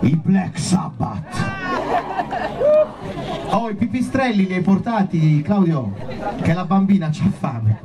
I Black Sabbath. Oh, i pipistrelli li hai portati, Claudio? Che la bambina c'ha fame.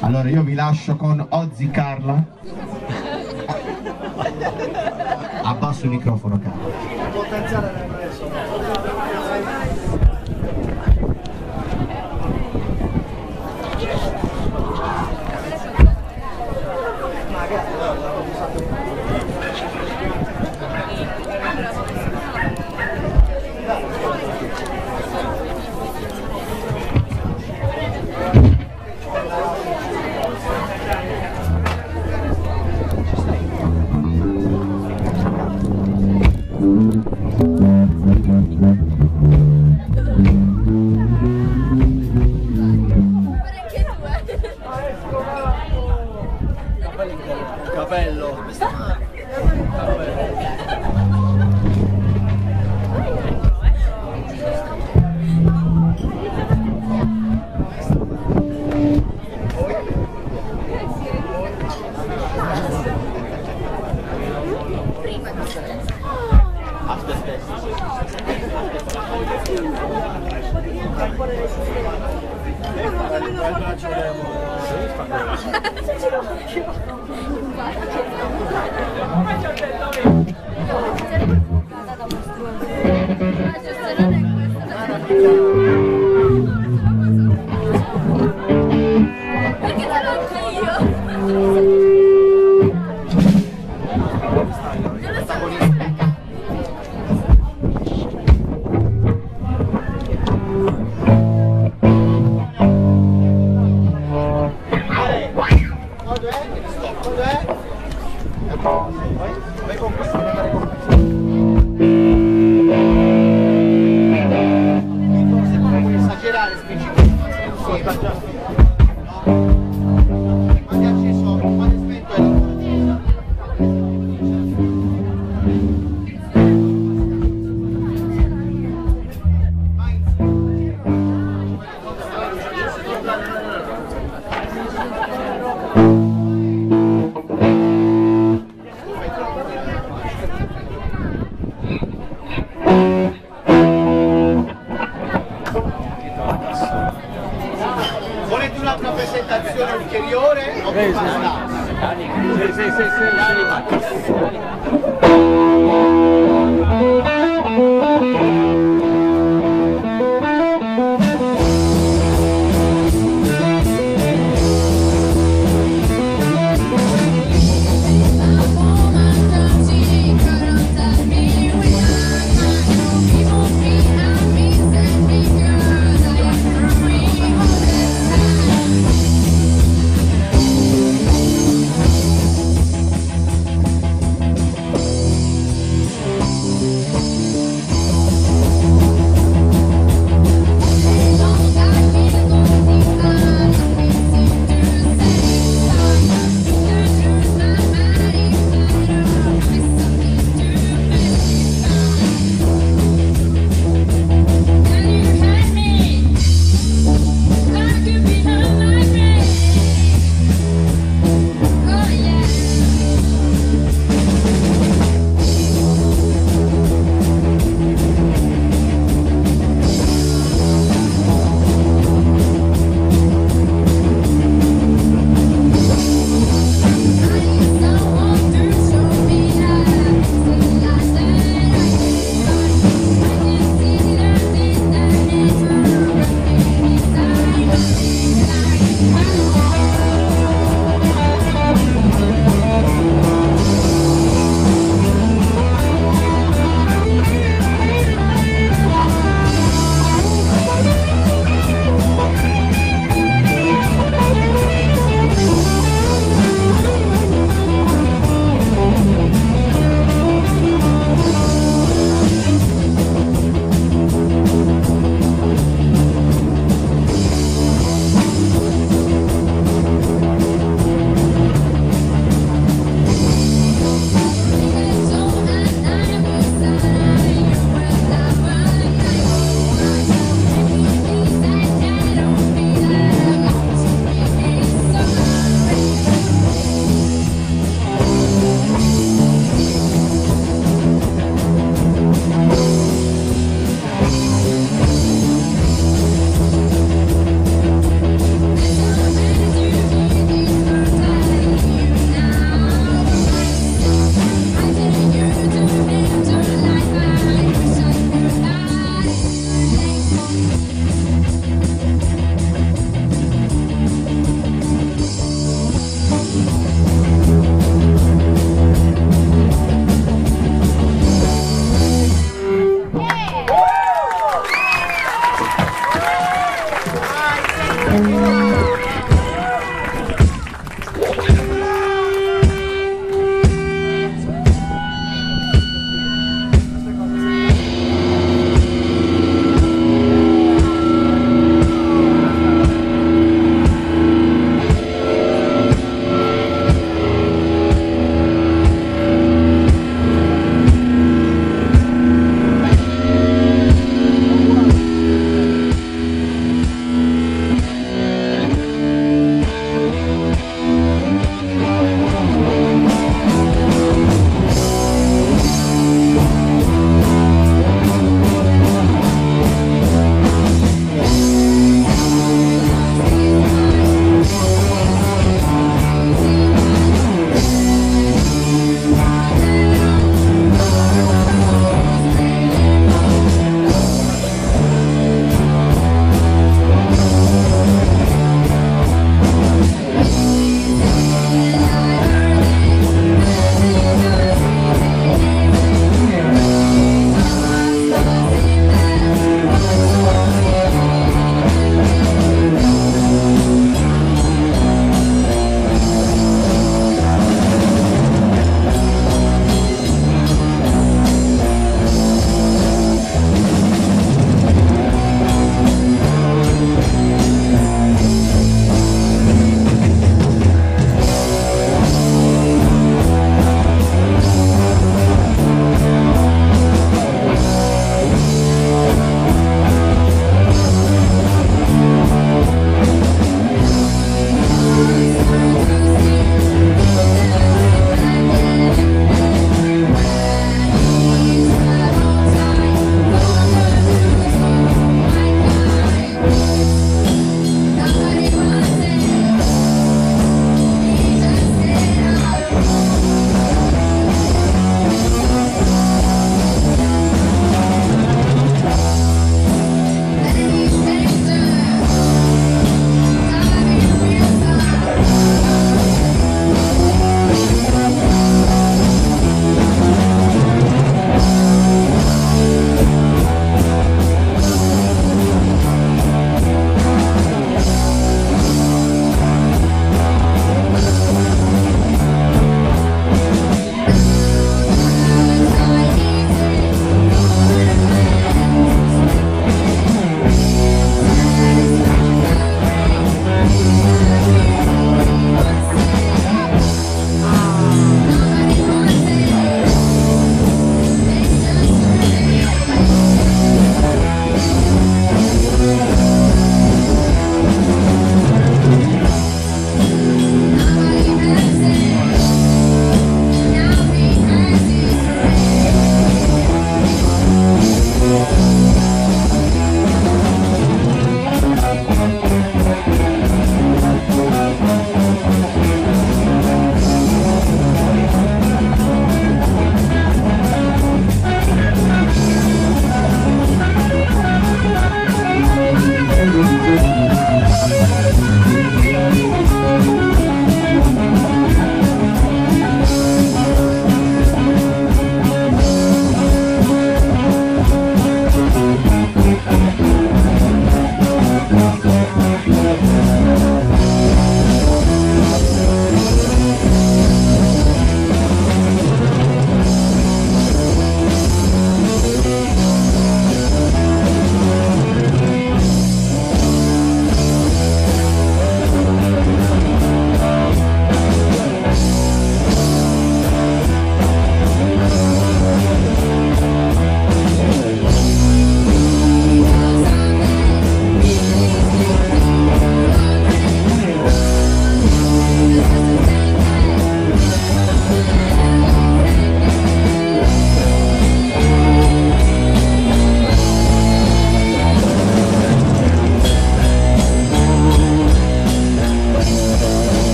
Allora io vi lascio con Ozzy Carla. Abbasso il microfono, Carla.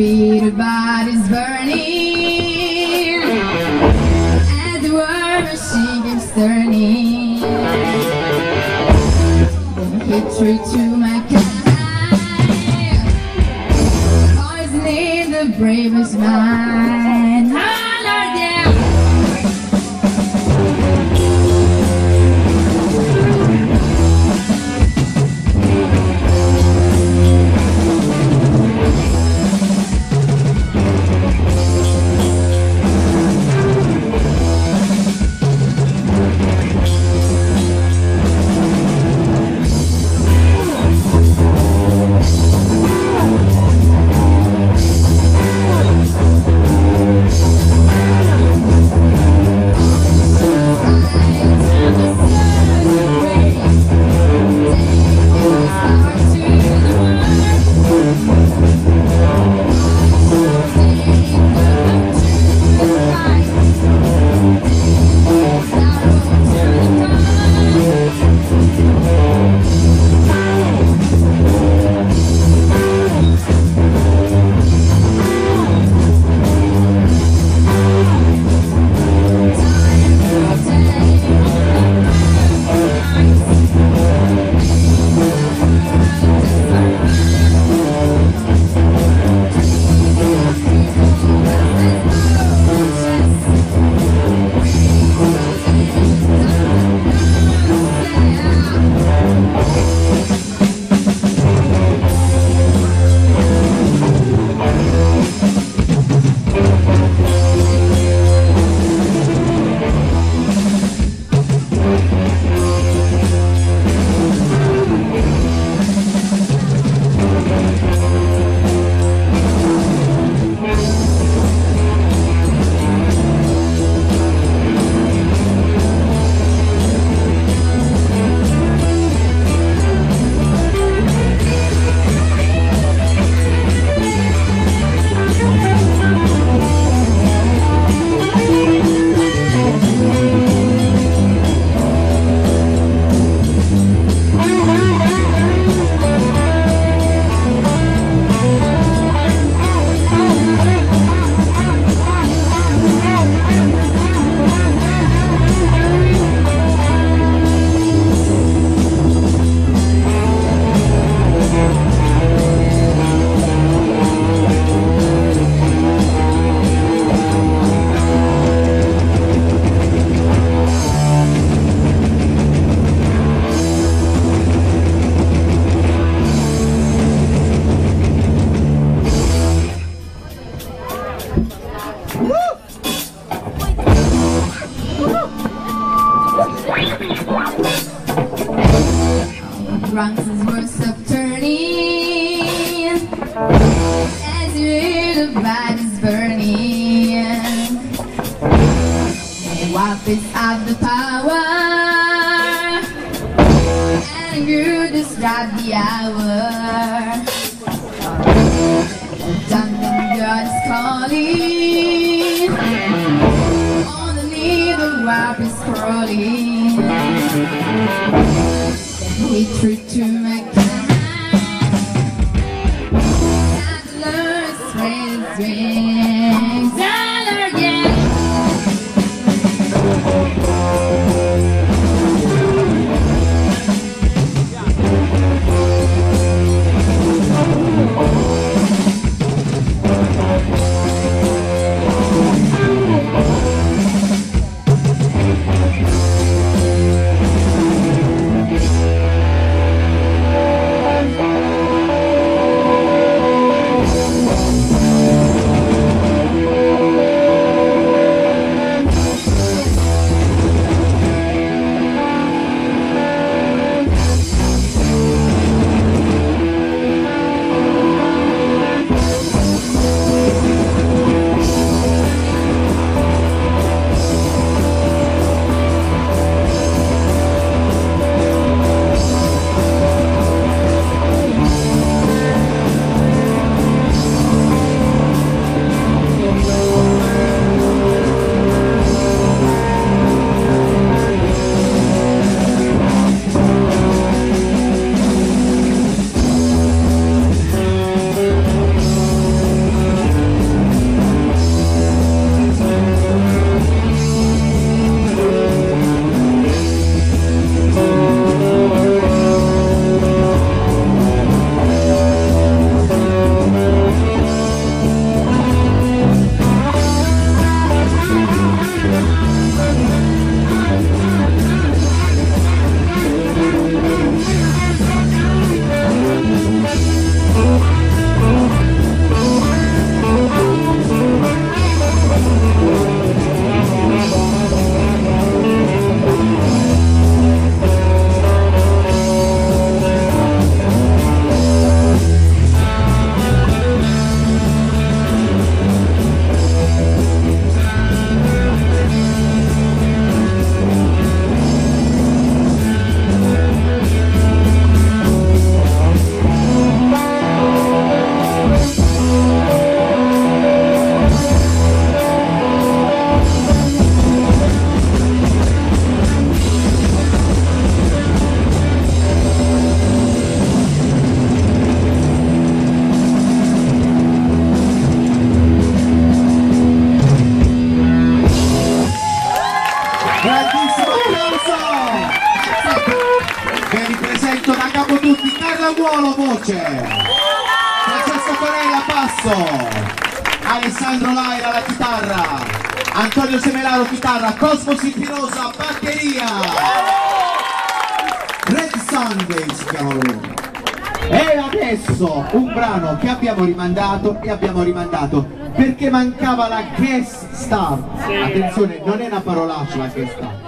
Peter bad is burning. And the world machine is turning Then hatred to my kind. Poison in the bravest mind. 装置，praise, praise. Voce, Francesco Corella basso, Alessandro Laira alla chitarra, Antonio Semelaro chitarra, Cosmo Silvinosa batteria, Red Sunday si chiama lui. E adesso un brano che abbiamo rimandato e abbiamo rimandato perché mancava la guest star. Attenzione, non è una parolaccia la guest star.